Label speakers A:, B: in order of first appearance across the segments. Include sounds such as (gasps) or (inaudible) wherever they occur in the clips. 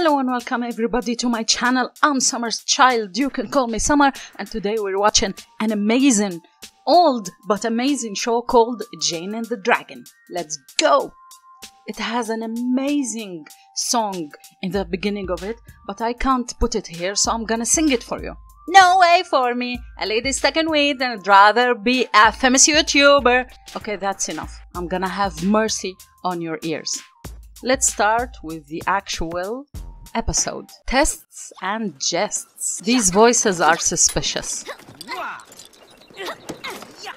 A: Hello and welcome everybody to my channel. I'm Summer's child. You can call me Summer. And today we're watching an amazing, old but amazing show called Jane and the Dragon. Let's go! It has an amazing song in the beginning of it, but I can't put it here, so I'm gonna sing it for you. No way for me. A lady stuck in weed and I'd rather be a famous YouTuber. Okay, that's enough. I'm gonna have mercy on your ears. Let's start with the actual episode. Tests and jests. These voices are suspicious.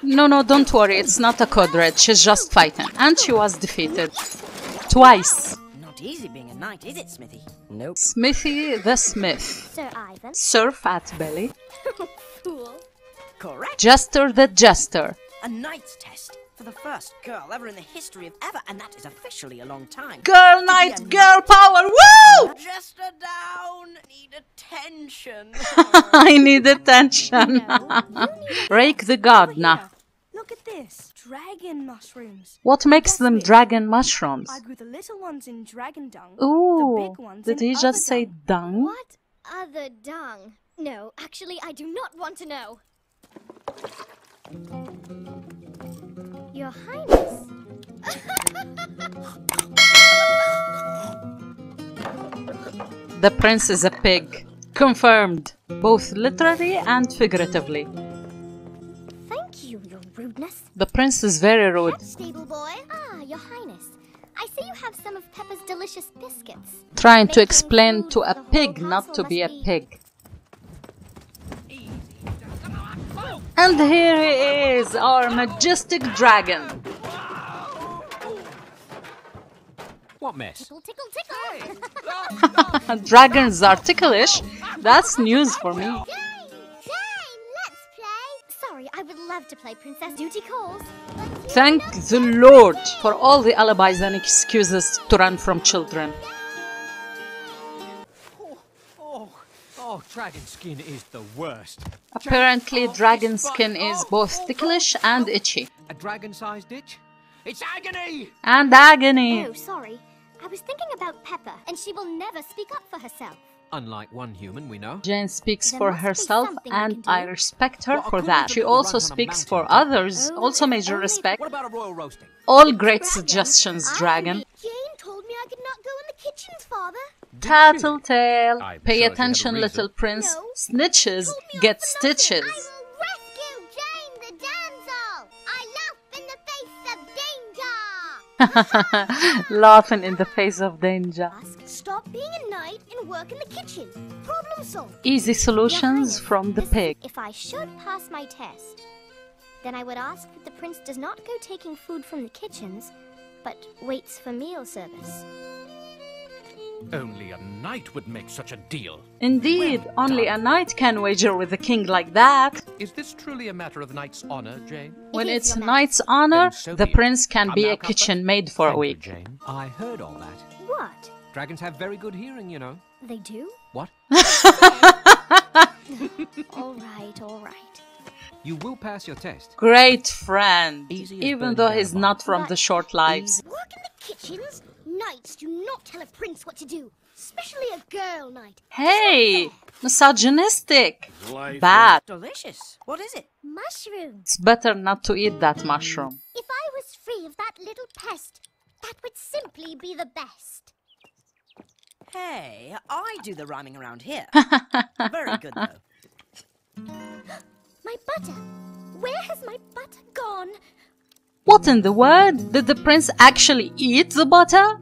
A: No, no, don't worry. It's not a code red. She's just fighting. And she was defeated. Twice.
B: Not easy being a knight, is it, Smithy? Nope.
A: Smithy the Smith.
C: Sir Ivon.
A: Sir Fatbelly. (laughs)
C: Fool.
B: Correct.
A: Jester the Jester.
B: A knight's test for the first girl ever in the history of ever, and that is officially a long time.
A: Girl Knight, girl power. Woo! (laughs)
B: Jester down. Need attention. (laughs)
A: I need attention. (laughs)
C: No, you need
A: Rake the gardener.
D: Oh, Look at this. Dragon mushrooms.
A: What makes them dragon mushrooms?
D: I grew the little ones in dragon dung.
A: Ooh,
D: the big ones
A: did
D: in
A: he
D: other
A: just say
D: dung.
A: dung?
C: What other dung? No, actually, I do not want to know. Your Highness.
A: The prince is a pig. Confirmed, both literally and figuratively.
C: Thank you, your rudeness.
A: The prince is very rude,
C: Pet stable boy. Ah, your Highness. I see you have some of Pepper's delicious biscuits.
A: trying to explain to a pig not to be a pig. And here he is, our majestic dragon.
E: What mess?
C: Tickle, tickle, tickle. (laughs)
A: Dragons are ticklish. That's news for me.
C: Jane! Jane, let's play. Sorry, I would love to play Princess Duty Calls.
A: Thank the Lord for all the alibis and excuses to run from children.
E: Oh, dragon skin is the worst.
A: Apparently, dragon skin is both ticklish and itchy.
E: A dragon-sized itch? It's agony!
A: And agony.
C: Oh, sorry. I was thinking about Pepper, and she will never speak up for herself.
E: Unlike one human we know.
A: Jane speaks
C: There
A: for herself, and. I respect her
E: Well,
A: for that. She also
E: run on a
A: speaks for others,
C: Oh,
A: also major
C: only-
A: respect.
E: What about a royal roasting?
A: All great
C: Dragon,
A: suggestions,
C: I
A: dragon.
C: need- Jane told me I could not go in the kitchens, Father.
A: Tattletale.
E: I'm
A: Pay
E: sure she had a
A: attention, little prince.
C: No.
A: Snitches get
C: off for nothing.
A: stitches.
C: I will rescue Jane the damsel. I laugh in the face of danger. (laughs)
A: Laughing in the face of danger.
C: Stop being a knight and work in the kitchen. Problem solved.
A: Easy
C: Your
A: solutions
C: Highness,
A: from the pig.
C: If I should pass my test, then I would ask that the prince does not go taking food from the kitchens, but waits for meal service.
E: Only a knight would make such a deal.
A: Indeed, only a knight can wager with a king like that.
E: Is this truly a matter of knight's honor, Jane?
A: When
C: is,
A: it's
C: Your
A: knight's honor,
E: so
A: the prince can
E: Come
A: be a
E: Cuthbert.
A: kitchen maid for a
E: Thank you,
A: week.
E: Jane. I heard all that.
C: What?
E: Dragons have very good hearing, you know.
C: They do?
E: What? (laughs)
C: all right, all right.
E: You will pass your test.
A: Great friend,
E: Easy
A: even though he's not from
C: But
A: the short lives.
C: Work in the kitchens? Knights do not tell a prince what to do, especially a girl knight.
A: Hey, misogynistic. Bad.
B: Delicious. What is it?
C: Mushroom.
A: It's better not to eat that mushroom.
C: If I was free of that little pest, that would simply be the best.
B: Hey, I do the rhyming around here. (laughs) Very good, though. (gasps)
C: My butter. Where has my butter gone?
A: What in the world? Did the prince actually eat the butter?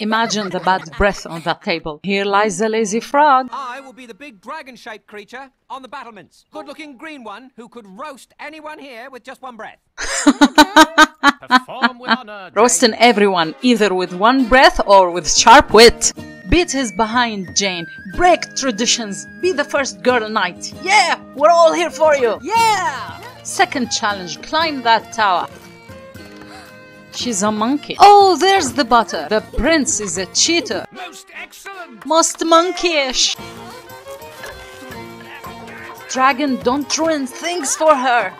A: Imagine the bad breath on that table. Here lies the lazy frog.
E: I will be the big dragon-shaped creature on the battlements. Good-looking green one who could roast anyone here with just one breath. (laughs) Perform with honor,
A: Roasting everyone, either with one breath or with sharp wit. Beat his behind, Jane. Break traditions. Be the first girl knight. Yeah, we're all here for you. Yeah! Second challenge climb that tower. She's a monkey. Oh, there's the butter. The prince is a cheater.
E: Most excellent!
A: Most monkeyish. Dragon, don't ruin things for her.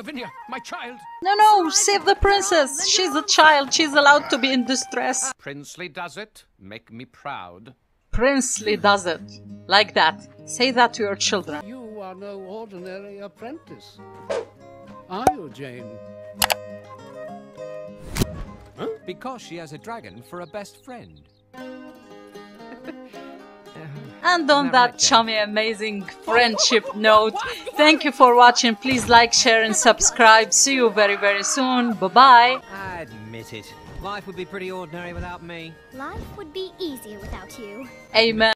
E: Lavinia, my child.
A: No, no, save the princess. She's a child. She's allowed to be in distress.
E: Princely does it. Make me proud.
A: Princely does it. Like that. Say that to your children.
F: You are no ordinary apprentice. Are you, Jane?
E: Because she has a dragon for a best friend. (laughs)
A: And on
E: Isn't that
A: that chummy, amazing friendship note, thank you for watching. Please like, share, and subscribe. See you very, very soon. Bye bye.
E: Admit it. Life would be pretty ordinary without me.
C: Life would be easier without you.
A: Amen.